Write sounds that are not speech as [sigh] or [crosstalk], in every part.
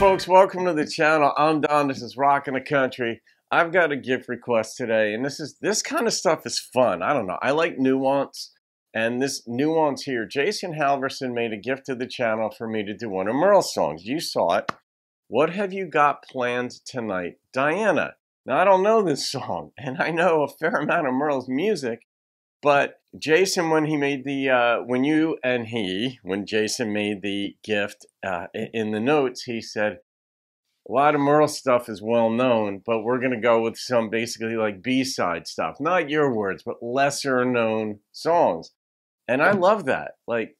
folks, welcome to the channel. I'm Don. This is Rockin' the Country. I've got a gift request today, and this is this kind of stuff is fun. I don't know. I like nuance, and this nuance here. Jason Halverson made a gift to the channel for me to do one of Merle's songs. You saw it. What have you got planned tonight, Diana? Now I don't know this [laughs] song, and I know a fair amount of Merle's music, but Jason, when he made the, uh, when you and he, when Jason made the gift uh, in the notes, he said, a lot of Merle stuff is well known, but we're going to go with some basically like B side stuff. Not your words, but lesser known songs. And I love that. Like,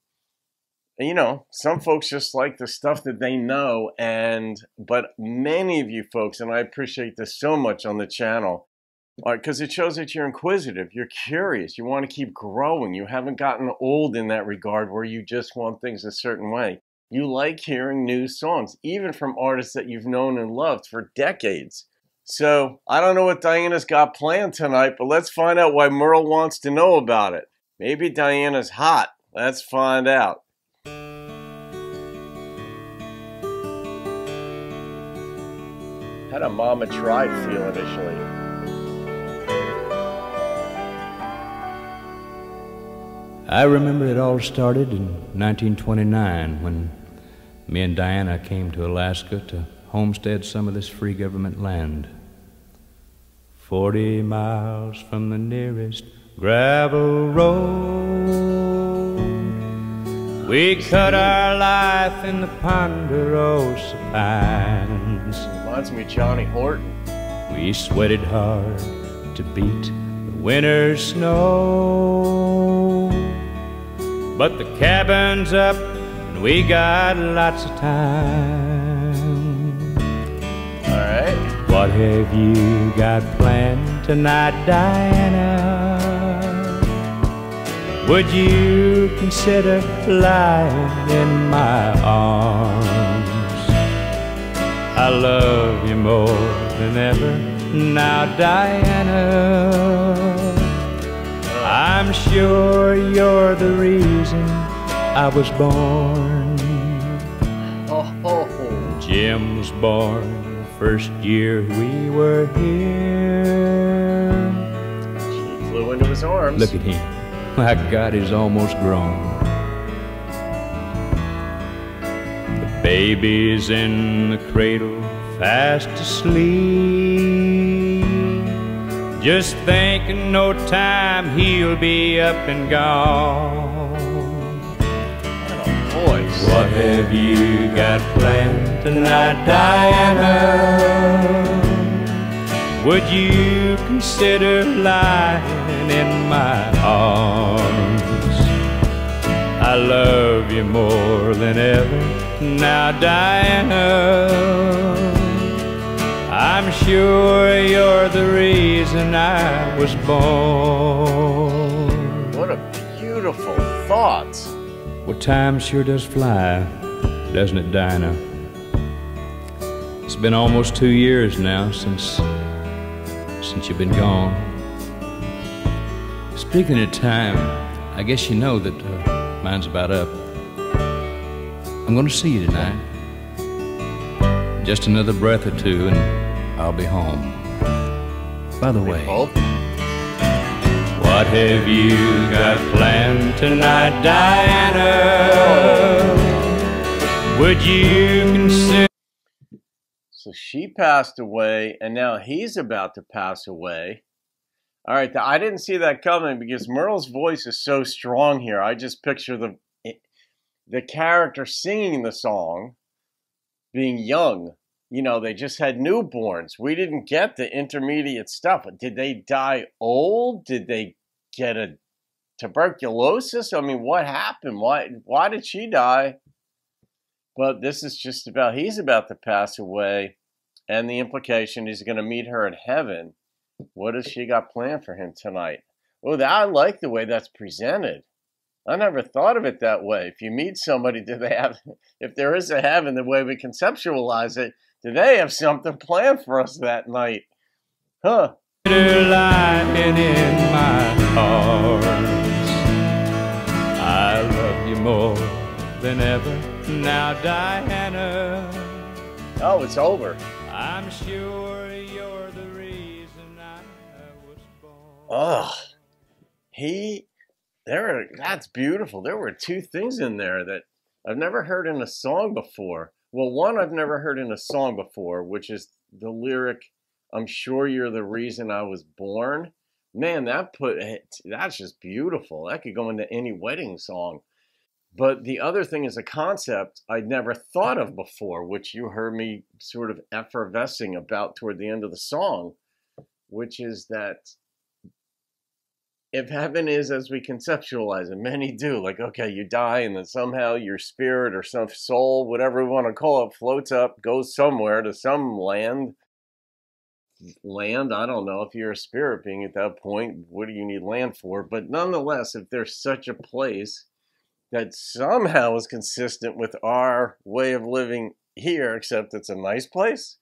you know, some folks just like the stuff that they know. And, but many of you folks, and I appreciate this so much on the channel, because it shows that you're inquisitive, you're curious, you want to keep growing. You haven't gotten old in that regard where you just want things a certain way. You like hearing new songs, even from artists that you've known and loved for decades. So I don't know what Diana's got planned tonight, but let's find out why Merle wants to know about it. Maybe Diana's hot. Let's find out. Had a Mama Tried feel initially. I remember it all started in 1929 when me and Diana came to Alaska to homestead some of this free government land. Forty miles from the nearest gravel road, we cut our life in the ponderosa pines. Reminds me of Johnny Horton. We sweated hard to beat the winter's snow. But the cabin's up and we got lots of time. Alright. What have you got planned tonight, Diana? Would you consider lying in my arms? I love you more than ever now, Diana. I'm sure you're the reason I was born. Oh, oh, oh. Jim was born the first year we were here. She flew into his arms. Look at him. My God, he's almost grown. The baby's in the cradle, fast asleep. Just thinking no time he'll be up and gone. What a voice. What have you got planned tonight, Diana? Would you consider lying in my arms? I love you more than ever now, Diana. I'm sure you're the reason I was born. What a beautiful thought. Well, time sure does fly, doesn't it, Dinah? It's been almost two years now since since you've been gone. Speaking of time, I guess you know that uh, mine's about up. I'm going to see you tonight. Just another breath or two, and I'll be home. By the way, what have you got planned tonight, Diana? Would you consider? So she passed away, and now he's about to pass away. All right, I didn't see that coming because Merle's voice is so strong here. I just picture the eh, the character singing the song being young. You know, they just had newborns. We didn't get the intermediate stuff. Did they die old? Did they get a tuberculosis? I mean, what happened? Why why did she die? But this is just about he's about to pass away, and the implication he's going to meet her in heaven. What has she got planned for him tonight? Oh, that, I like the way that's presented. I never thought of it that way. If you meet somebody, do they have? [laughs] If there is a heaven, the way we conceptualize it, do they have something planned for us that night? Huh? in my arms. I love you more than ever now, Diana. Oh, it's over. I'm sure you're the reason I was born. Oh, he, there are, that's beautiful. There were two things in there that I've never heard in a song before. Well, one I've never heard in a song before, which is the lyric, I'm sure you're the reason I was born. Man, that put, that's just beautiful. That could go into any wedding song. But the other thing is a concept I'd never thought of before, which you heard me sort of effervescing about toward the end of the song, which is that if heaven is as we conceptualize it, many do, like, okay, you die and then somehow your spirit or some soul, whatever we want to call it, floats up, goes somewhere to some land. Land, I don't know if you're a spirit being at that point, what do you need land for? But nonetheless, if there's such a place, that somehow is consistent with our way of living here, except it's a nice place?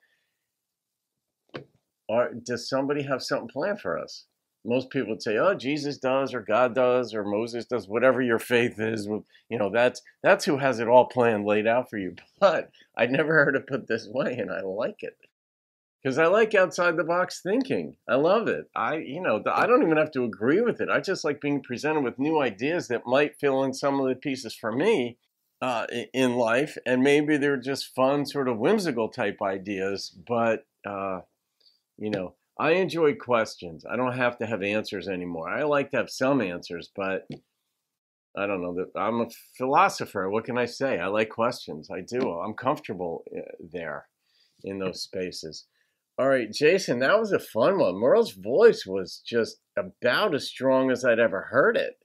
Or does somebody have something planned for us? Most people would say, "Oh, Jesus does, or God does, or Moses does, whatever your faith is." You know, that's that's who has it all planned, laid out for you. [laughs] But I never heard it put this way, and I like it because I like outside the box thinking. I love it. I, you know, I don't even have to agree with it. I just like being presented with new ideas that might fill in some of the pieces for me uh, in life, and maybe they're just fun, sort of whimsical type ideas. But uh, you know, I enjoy questions. I don't have to have answers anymore. I like to have some answers, but I don't know. That I'm a philosopher. What can I say? I like questions. I do. I'm comfortable uh, there in those spaces. All right, Jason, that was a fun one. Merle's voice was just about as strong as I'd ever heard it.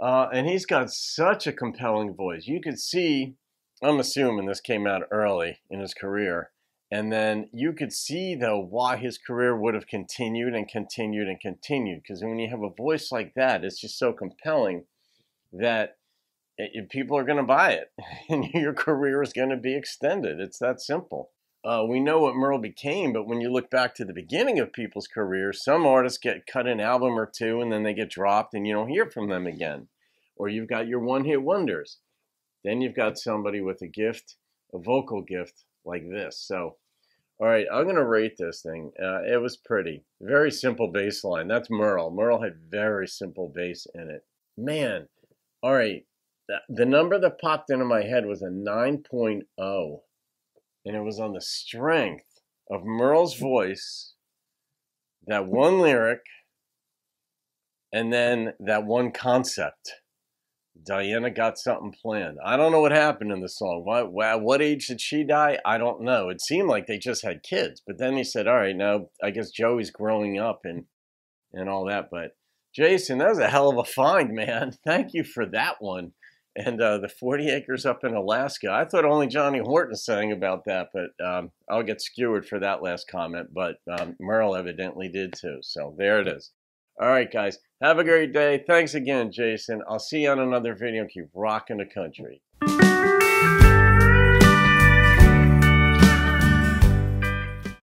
Uh, and he's got such a compelling voice. You could see, I'm assuming this came out early in his career. And then you could see, though, why his career would have continued and continued and continued. Because when you have a voice like that, it's just so compelling that it, people are going to buy it [laughs] and your career is going to be extended. It's that simple. Uh, we know what Merle became, but when you look back to the beginning of people's careers, some artists get cut an album or two and then they get dropped and you don't hear from them again. Or you've got your one hit wonders. Then you've got somebody with a gift, a vocal gift like this. So, all right, I'm going to rate this thing. Uh, it was pretty. Very simple bass line. That's Merle. Merle had very simple bass in it. Man, all right. The number that popped into my head was a 9.0 and it was on the strength of Merle's voice, that one lyric, and then that one concept. Diana got something planned. I don't know what happened in the song. What, what age did she die? I don't know. It seemed like they just had kids, but then he said, "All right, now I guess Joey's growing up and and all that." But Jason, that was a hell of a find, man. [laughs] Thank you for that one and uh, the 40 acres up in Alaska. I thought only Johnny Horton sang about that, but um, I'll get skewered for that last comment. But um, Merle evidently did too. So there it is. All right, guys. Have a great day. Thanks again, Jason. I'll see you on another video. Keep rocking the country.